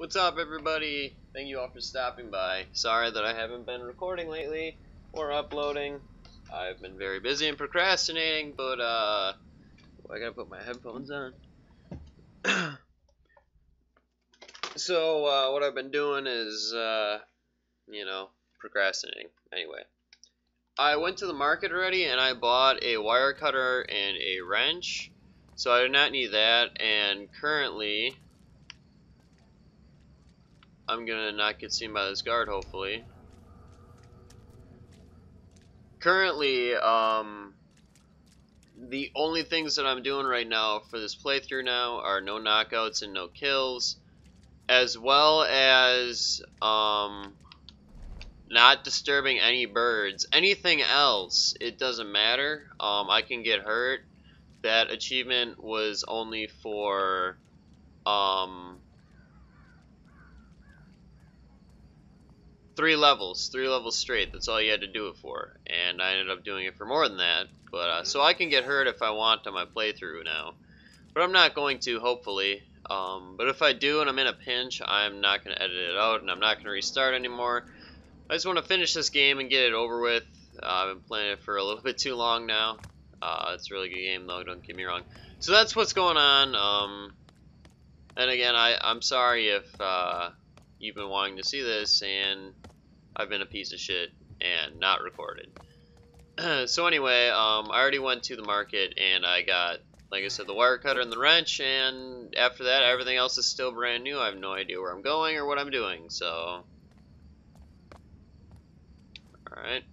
What's up, everybody? Thank you all for stopping by. Sorry that I haven't been recording lately or uploading. I've been very busy and procrastinating, but uh, I gotta put my headphones on. so uh, what I've been doing is, uh, you know, procrastinating. Anyway, I went to the market already and I bought a wire cutter and a wrench. So I do not need that, and currently I'm gonna not get seen by this guard, hopefully. Currently, um, the only things that I'm doing right now for this playthrough now are no knockouts and no kills, as well as, um, not disturbing any birds. Anything else, it doesn't matter. Um, I can get hurt. That achievement was only for, um, three levels, three levels straight. That's all you had to do it for, and I ended up doing it for more than that. But uh, so I can get hurt if I want on my playthrough now, but I'm not going to. Hopefully, um, but if I do and I'm in a pinch, I'm not going to edit it out, and I'm not going to restart anymore. I just want to finish this game and get it over with. Uh, I've been playing it for a little bit too long now. Uh, it's a really good game, though. Don't get me wrong. So that's what's going on. Um, and again, I, I'm sorry if uh, you've been wanting to see this and I've been a piece of shit and not recorded. so anyway, um, I already went to the market and I got, like I said, the wire cutter and the wrench, and after that, everything else is still brand new. I have no idea where I'm going or what I'm doing, so... Alright.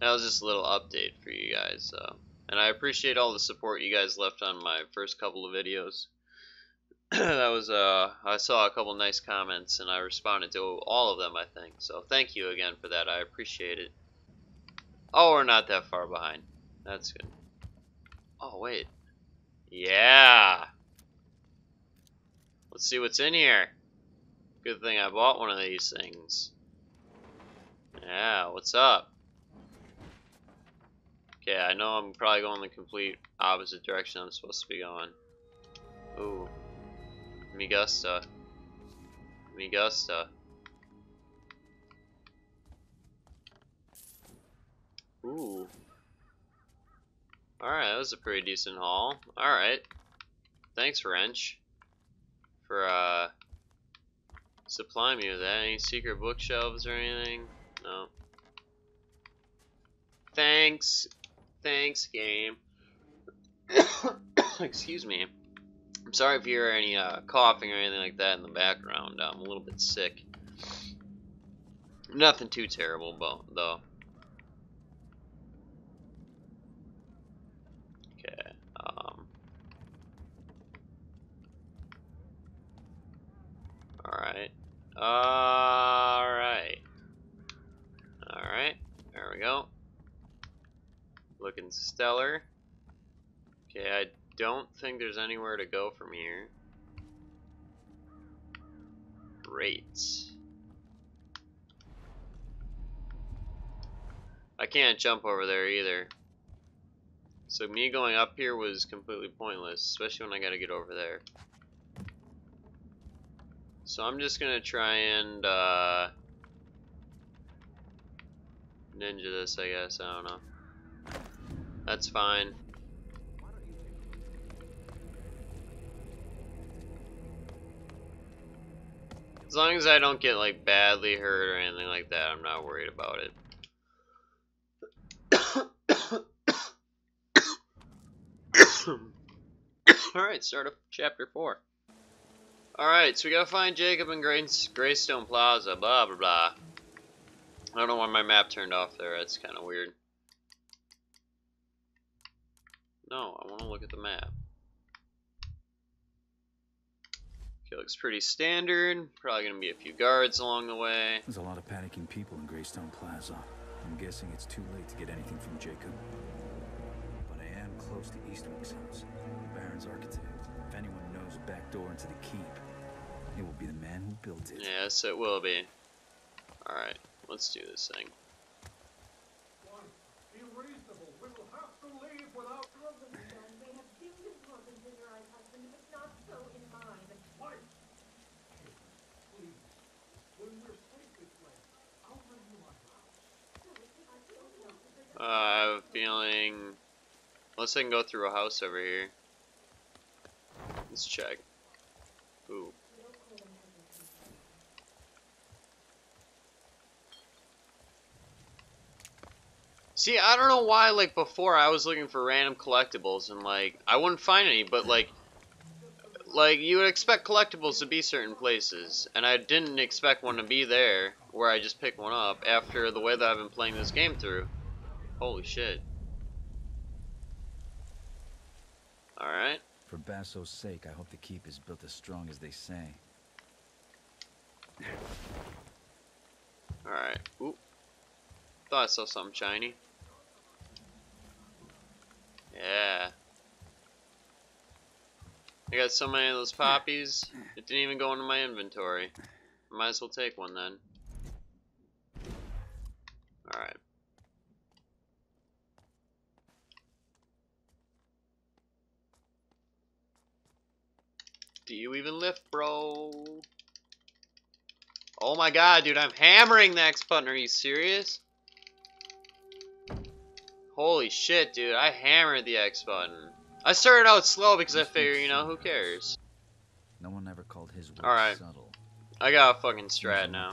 That was just a little update for you guys, so... And I appreciate all the support you guys left on my first couple of videos. that was uh I saw a couple nice comments and I responded to all of them I think. So thank you again for that. I appreciate it. Oh we're not that far behind. That's good. Oh wait. Yeah. Let's see what's in here. Good thing I bought one of these things. Yeah what's up? Okay I know I'm probably going the complete opposite direction I'm supposed to be going. Ooh Migusta. Migusta. Ooh. Alright, that was a pretty decent haul. Alright. Thanks, Wrench. For, uh, supplying me with that. Any secret bookshelves or anything? No. Thanks. Thanks, game. Excuse me. I'm sorry if you hear any uh, coughing or anything like that in the background. I'm a little bit sick. Nothing too terrible, but, though. Okay. Um. Alright. Alright. Alright. There we go. Looking stellar. Okay, I don't think there's anywhere to go from here. Great. I can't jump over there either. So me going up here was completely pointless, especially when I gotta get over there. So I'm just gonna try and uh, ninja this, I guess. I don't know. That's fine. As long as I don't get like badly hurt or anything like that, I'm not worried about it. Alright, start of chapter 4. Alright, so we gotta find Jacob Grace, Greystone Plaza, blah blah blah. I don't know why my map turned off there, that's kinda weird. No, I wanna look at the map. Okay, looks pretty standard. Probably gonna be a few guards along the way. There's a lot of panicking people in Greystone Plaza. I'm guessing it's too late to get anything from Jacob. But I am close to Eastwick's house, the Baron's architect. If anyone knows a back door into the keep, it will be the man who built it. Yes, it will be. Alright, let's do this thing. Unless I can go through a house over here. Let's check. Ooh. See, I don't know why, like, before I was looking for random collectibles and, like, I wouldn't find any, but, like, like, you would expect collectibles to be certain places, and I didn't expect one to be there, where I just pick one up, after the way that I've been playing this game through. Holy shit. Alright. For Basso's sake, I hope the keep is built as strong as they say. Alright. Oop. Thought I saw something shiny. Yeah. I got so many of those poppies, it didn't even go into my inventory. Might as well take one then. Alright. Do you even lift, bro? Oh my god, dude, I'm hammering the X button. Are you serious? Holy shit, dude, I hammered the X button. I started out slow because I figure, you know, who cares? No one ever called his work Alright. subtle. I got a fucking strat now.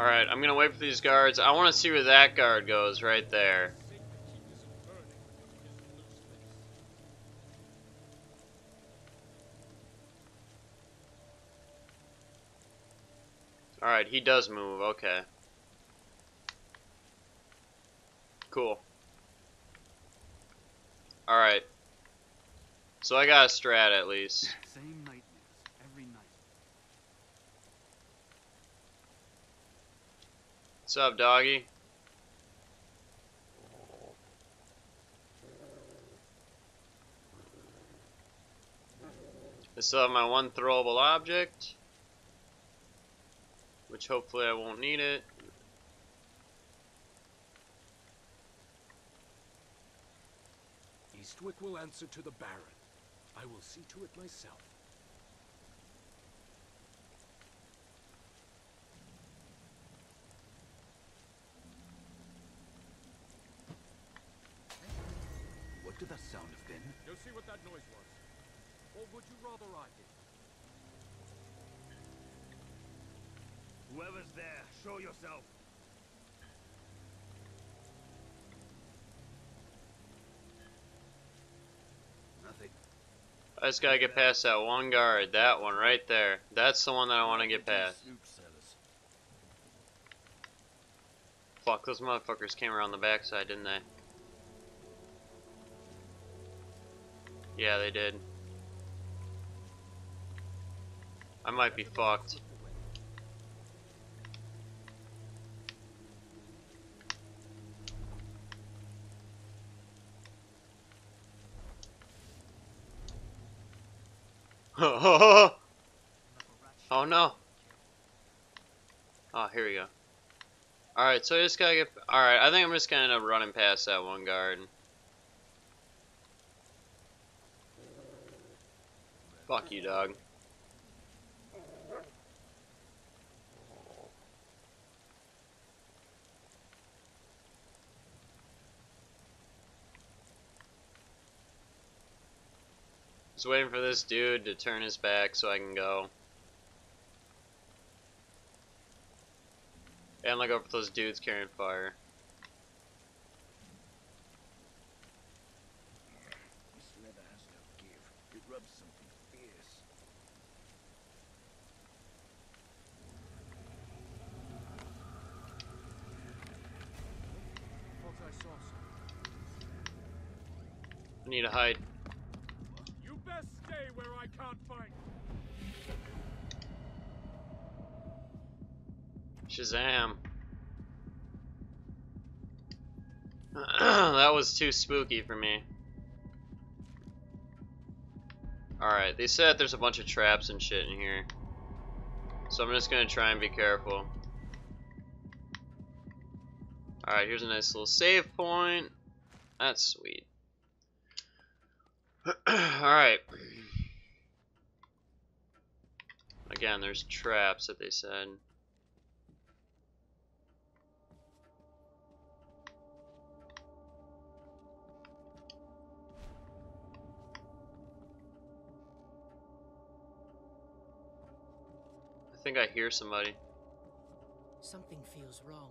Alright, I'm gonna wait for these guards. I want to see where that guard goes right there. Alright, he does move. Okay. Cool. Alright. So I got a strat at least. Same nightmares every night. What's up, doggy? I still have my one throwable object. Which hopefully I won't need it. Eastwick will answer to the Baron. I will see to it myself. What did that sound have been? Go see what that noise was. Or would you rather I did? Whoever's there, show yourself. Nothing. I just gotta get past that one guard. That one right there. That's the one that I want to get past. Fuck, those motherfuckers came around the backside, didn't they? Yeah, they did. I might be fucked. oh no. Oh, here we go. Alright, so I just gotta get. Alright, I think I'm just gonna end up running past that one guard. Fuck you, dog. Just waiting for this dude to turn his back so I can go. And look over for those dudes carrying fire. This leather has no give. It rubs something fierce. Thought I saw some. I need to hide. You best stay where I can't find. Shazam. that was too spooky for me. Alright, they said there's a bunch of traps and shit in here. So I'm just gonna try and be careful. Alright, here's a nice little save point. That's sweet. Alright. Again, there's traps that they said. I think I hear somebody. Something feels wrong.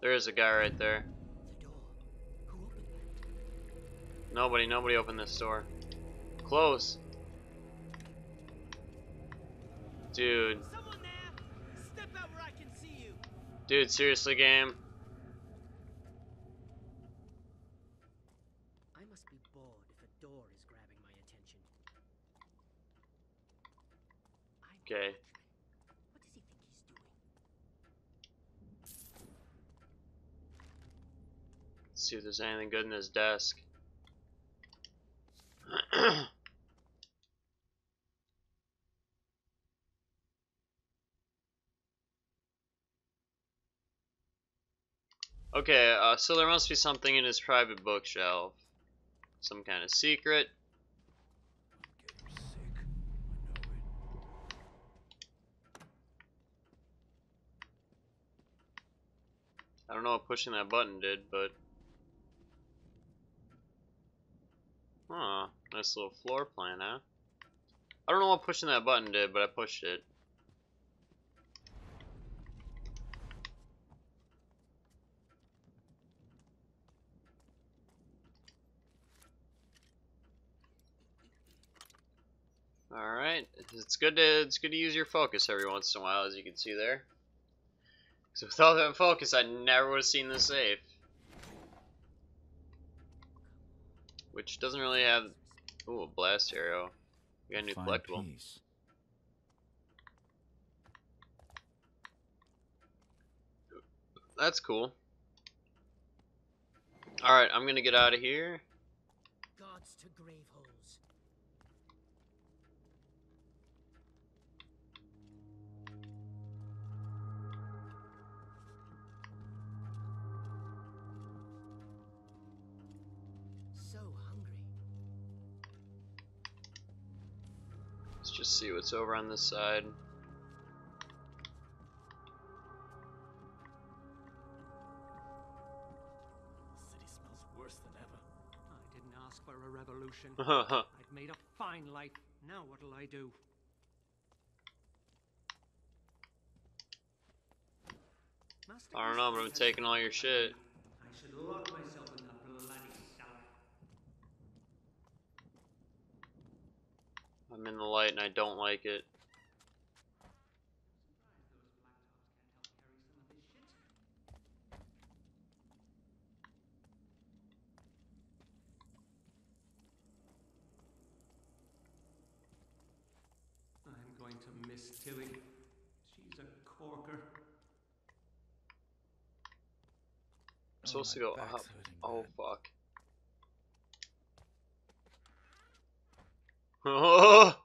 There is a guy right there. Nobody, nobody opened this door. Close. Dude, Someone there! Step out where I can see you! dude, seriously, game. I must be bored if a door is grabbing my attention. Okay. What does he think he's doing? Let's see if there's anything good in his desk. okay, uh, so there must be something in his private bookshelf. Some kind of secret. I. Don't know what pushing that button did, but. Huh, nice little floor plan, huh? I don't know what pushing that button did, but I pushed it. Alright, it's good to it's good to use your focus every once in a while, as you can see there. So without that focus, I never would have seen the safe. Which doesn't really have... Ooh, a blast arrow. We got a new Fine collectible. piece. That's cool. Alright, I'm gonna get out of here. Let's just see what's over on this side. The city smells worse than ever. I didn't ask for a revolution. I I've made a fine life. Now what'll I do? Master don't know, but I'm taking all your shit. I should lock myself in that bloody cellar. I'm in the light and I don't like it. I'm going to miss Tilly. She's a corker. I'm supposed to go up. Oh fuck. Oh!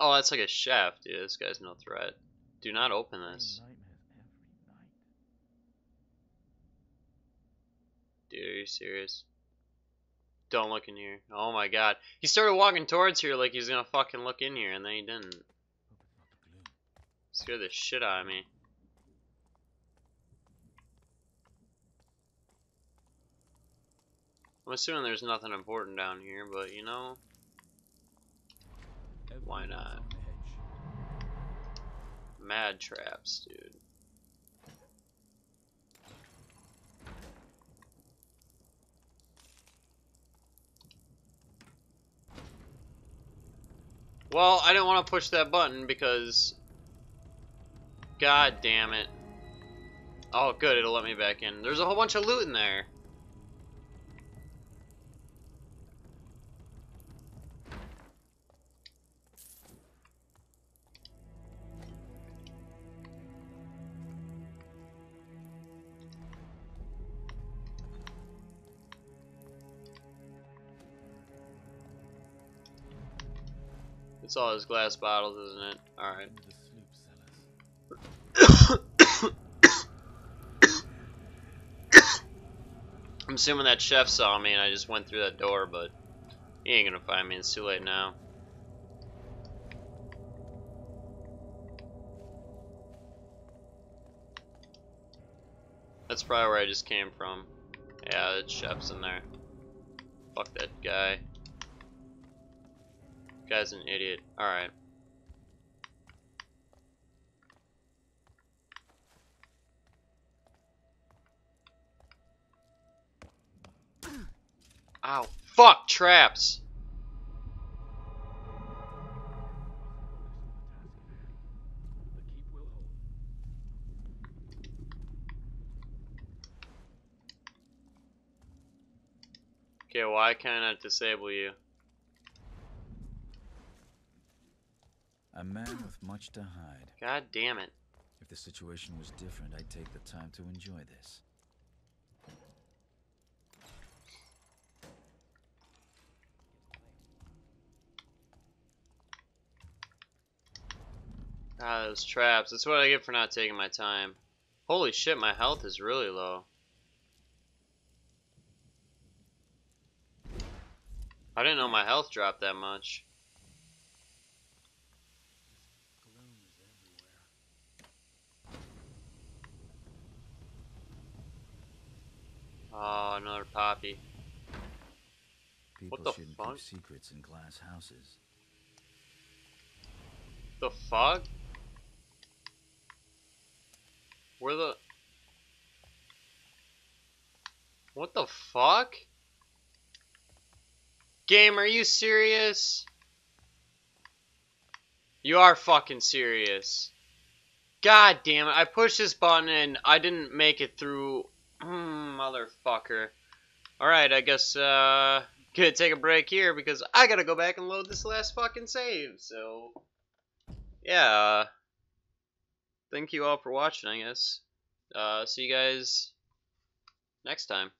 Oh, that's like a shaft, dude. This guy's no threat. Do not open this. Nightmares every night. Dude, are you serious? Don't look in here. Oh my god. He started walking towards here like he's gonna fucking look in here, and then he didn't. Hope it's not the gloom. Scared the shit out of me. I'm assuming there's nothing important down here, but you know, Why not? mad traps, dude. Well, I didn't want to push that button because. God damn it. Oh, good, it'll let me back in. There's a whole bunch of loot in there. It's all his glass bottles, isn't it? Alright. The sloop sellers. I'm assuming that chef saw me and I just went through that door, but he ain't gonna find me. It's too late now. That's probably where I just came from. Yeah, the chef's in there. Fuck that guy. Guy's an idiot. Alright. Ow. Fuck, traps! Okay, why can't I disable you? Man with much to hide. God damn it. If the situation was different, I'd take the time to enjoy this. Ah, those traps. That's what I get for not taking my time. Holy shit, my health is really low. I didn't know my health dropped that much. Oh, another poppy. People the shouldn't fuck? keep secrets in glass houses. The fuck? Where the... What the fuck? Game, are you serious? You are fucking serious. God damn it, I pushed this button and I didn't make it through. Mm, motherfucker. Alright, I guess, uh, gonna take a break here because I gotta go back and load this last fucking save, so yeah, uh, thank you all for watching, I guess. Uh, see you guys next time.